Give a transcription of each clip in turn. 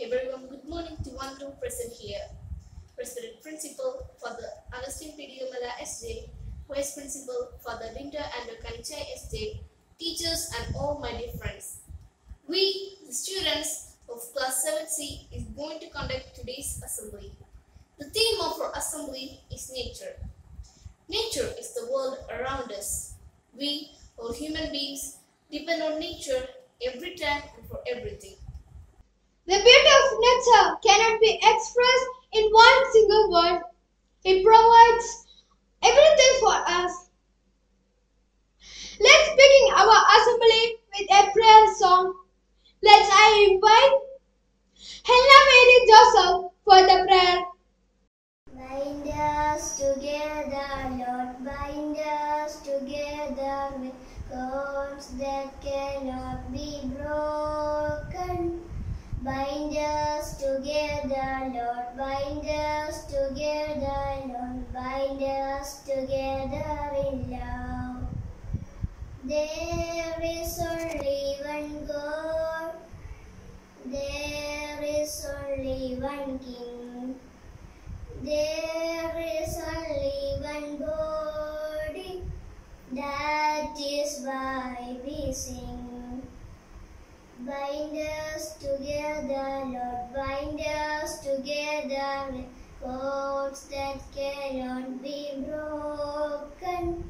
Everyone, good morning to one who present here. President Principal, Father Agustin Pidiumala SJ, Vice Principal, for the Linda and Kanichai SJ, teachers and all my dear friends. We, the students of Class 7C, is going to conduct today's assembly. The theme of our assembly is nature. Nature is the world around us. We, all human beings, depend on nature every time and for everything. The beauty of cannot be expressed in one single word. It provides everything for us. Let's begin our assembly with a prayer song. Let's I invite Helena Mary Joseph for the prayer. Us together in love. There is only one God, there is only one King. There is only one body, that is why we sing. Bind us together, Lord, that cannot be broken.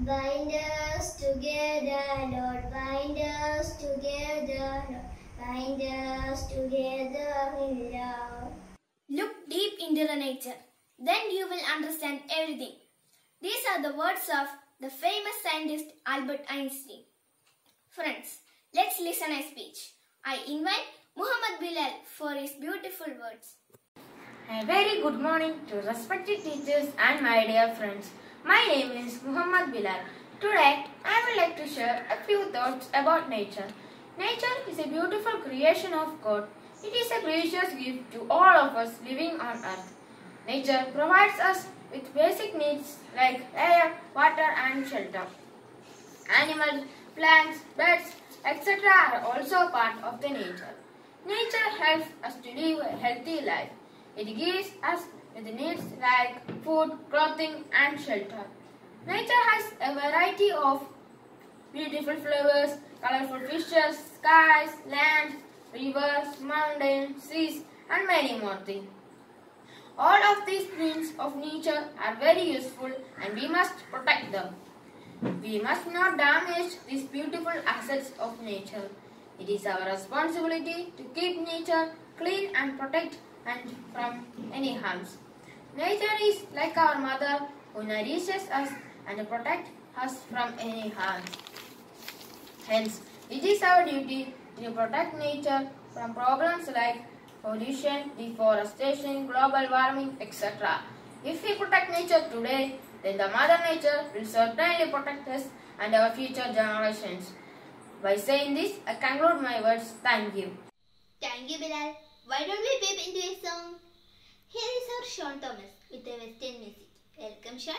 Bind us together, Lord, bind us together, Lord, bind us together in love. Look deep into the nature. Then you will understand everything. These are the words of the famous scientist Albert Einstein. Friends, let's listen a speech. I invite Muhammad Bilal for his beautiful words. A very good morning to respected teachers and my dear friends. My name is Muhammad Bilal. Today, I would like to share a few thoughts about nature. Nature is a beautiful creation of God. It is a precious gift to all of us living on earth. Nature provides us with basic needs like air, water and shelter. Animals, plants, birds, etc. are also part of the nature. Nature helps us to live a healthy life. It gives us with needs like food, clothing and shelter. Nature has a variety of beautiful flowers, colorful fishes, skies, lands, rivers, mountains, seas and many more things. All of these things of nature are very useful and we must protect them. We must not damage these beautiful assets of nature. It is our responsibility to keep nature clean and protect and from any harms. Nature is like our mother who nourishes us and protects us from any harms. Hence, it is our duty to protect nature from problems like pollution, deforestation, global warming, etc. If we protect nature today, then the Mother Nature will certainly protect us and our future generations. By saying this, I conclude my words. Thank you. Thank you, Bilal. Why don't we dip into a song? Here is our Sean Thomas with a Western music. Welcome, Sean.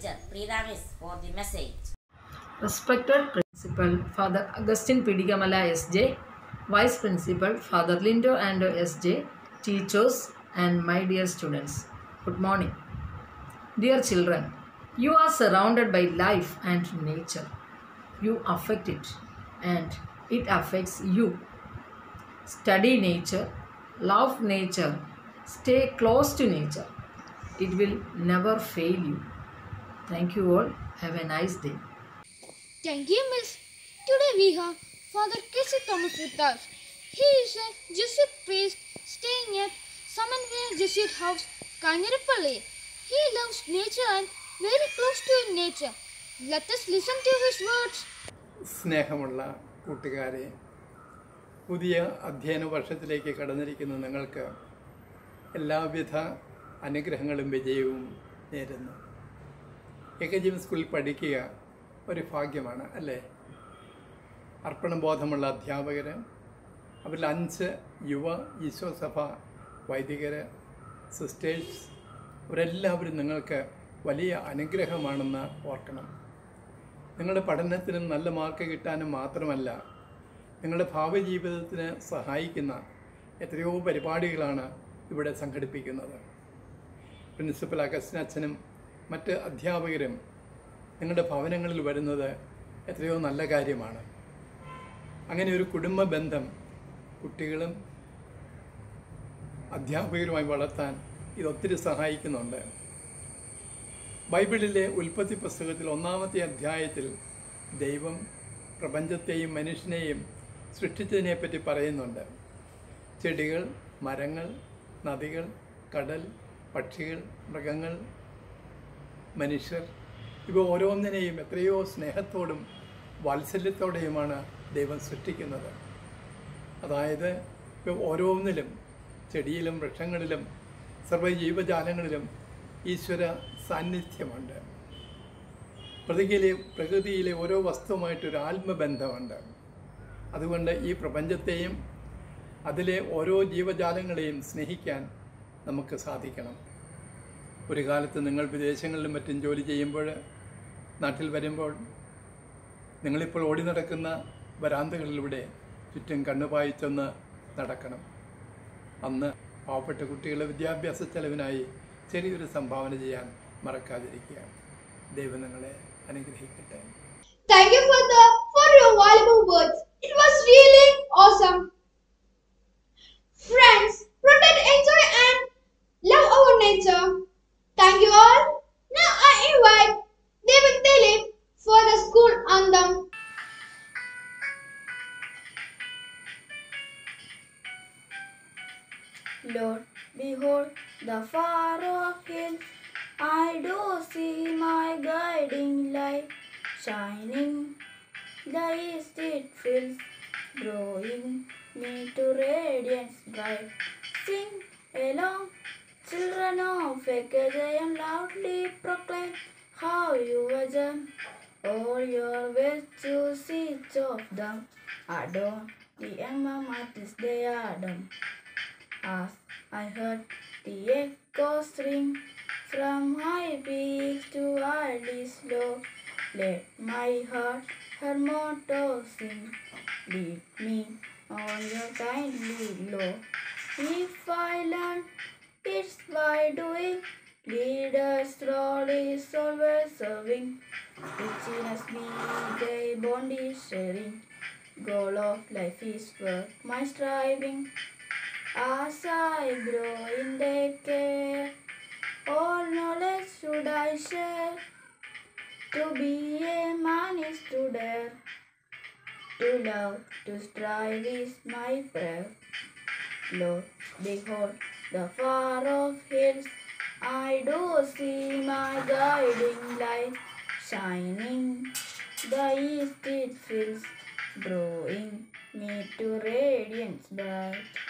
Teacher Preeta Miss for the message. Respected Principal Father Augustine Pidigamala SJ, Vice Principal Father Lindo and SJ, teachers and my dear students. Good morning. Dear children, you are surrounded by life and nature. You affect it and it affects you. Study nature, love nature, stay close to nature. It will never fail you. Thank you all. Have a nice day. Thank you, Miss. Today we have Father Casey Thomas with us. He is a Jesuit priest staying at Samanvaya Jesuit House, Kanyarapalli. He loves nature and very close to nature. Let us listen to his words. സ്നേഹമുള്ള കൂട്ടുകാരെ പുതിയ അധ്യയന വർഷത്തിലേക്ക് കടന്നിരിക്കുന്ന നിങ്ങൾക്ക് എല്ലാവിധ അനുഗ്രഹങ്ങളും വിജയവും നേരുന്നു എകജിം സ്കൂളിൽ പഠിക്കുക ഒരു ഭാഗ്യമാണ് അല്ലേ? അർപ്പണബോധമുള്ള അധ്യാപകർ അവരിൽ അഞ്ച് യുവ ഈശോസഭ വൈദികർ സിസ്റ്റേഴ്സ് അവരെല്ലാവരും നിങ്ങൾക്ക് വലിയ അനുഗ്രഹമാണെന്ന് ഓർക്കണം. നിങ്ങളുടെ പഠനത്തിനും നല്ല മാർക്ക് കിട്ടാനും മാത്രമല്ല നിങ്ങളുടെ ഭാവി ജീവിതത്തിന് സഹായിക്കുന്ന എത്രയോ പരിപാടികളാണ് ഇവിടെ സംഘടിപ്പിക്കുന്നത്. പ്രിൻസിപ്പൽ അഗസ്റ്റിൻ അച്ഛനും മറ്റ് അധ്യാപകരും നിങ്ങളുടെ ഭവനങ്ങളിൽ വരുന്നത് എത്രയോ നല്ല കാര്യമാണ്. അങ്ങനെ ഒരു കുടുംബ ബന്ധം കുട്ടികളും അധ്യാപകരുമായി വളർത്താൻ ഇതൊത്തിരി സഹായിക്കുന്നുണ്ട്. ബൈബിളിലെ ഉൽപ്പത്തി പുസ്തകത്തിൽ ഒന്നാമത്തെ അധ്യായത്തിൽ ദൈവം പ്രപഞ്ചത്തെയും മനുഷ്യനെയും സൃഷ്ടിച്ചതിനെപ്പറ്റി പറയുന്നുണ്ട്. ചെടികൾ മരങ്ങൾ നദികൾ കടൽ പക്ഷികൾ മൃഗങ്ങൾ മനുഷ്യർ. ഇവ ഓരോന്നിനെയും എത്രയോ സ്നേഹത്തോടും വാത്സല്യത്തോടെയുമാണ് ദൈവം സൃഷ്ടിക്കുന്നത്. അതായത് ഇവ ഓരോന്നിലും ചെടിയിലും വൃക്ഷങ്ങളിലും സർവജീവജാലങ്ങളിലും ഈശ്വര സാന്നിധ്യമുണ്ട്. പ്രതികയിലെ പ്രകൃതിയിലെ ഓരോ വസ്തുവുമായിട്ടൊരു ആത്മബന്ധമുണ്ട്. അതുകൊണ്ട് ഈ പ്രപഞ്ചത്തെയും അതിലെ ഓരോ ജീവജാലങ്ങളെയും സ്നേഹിക്കാൻ നമുക്ക് സാധിക്കണം. ഒരു കാലത്ത് നിങ്ങൾ വിദേശങ്ങളിലും മറ്റും ജോലി ചെയ്യുമ്പോൾ നാട്ടിൽ വരുമ്പോൾ നിങ്ങളിപ്പോൾ ഓടി നടക്കുന്ന വരാന്തകളിലൂടെ ചുറ്റും കണ്ണുപായിച്ചൊന്ന് നടക്കണം. അന്ന് പാവപ്പെട്ട കുട്ടികളെ വിദ്യാഭ്യാസ ചെലവിനായി ചെറിയൊരു സംഭാവന ചെയ്യാൻ മറക്കാതിരിക്കുക ദൈവം നിങ്ങളെ അനുഗ്രഹിക്കട്ടെ. Friends, Lord, behold the far off hills. I do see my guiding light shining. The east it fills, drawing me to radiance bright. Sing along, children of Ecadian, loudly proclaim how you adorn all your virtues, each of them adorn the Emma's they Adam as I heard the echoes ring from high peaks to valleys low. Let my heart her motto sing. Lead me on your kindly law. If I learn, it's by doing. Leaders' role is always serving. Be they bond is sharing. Goal of life is worth my striving. I grow in care, all knowledge should I share. To be a man is to dare. To love, to strive is my prayer. Lord, behold the far off hills. I do see my guiding light shining. The east it fills, drawing me to radiance bright.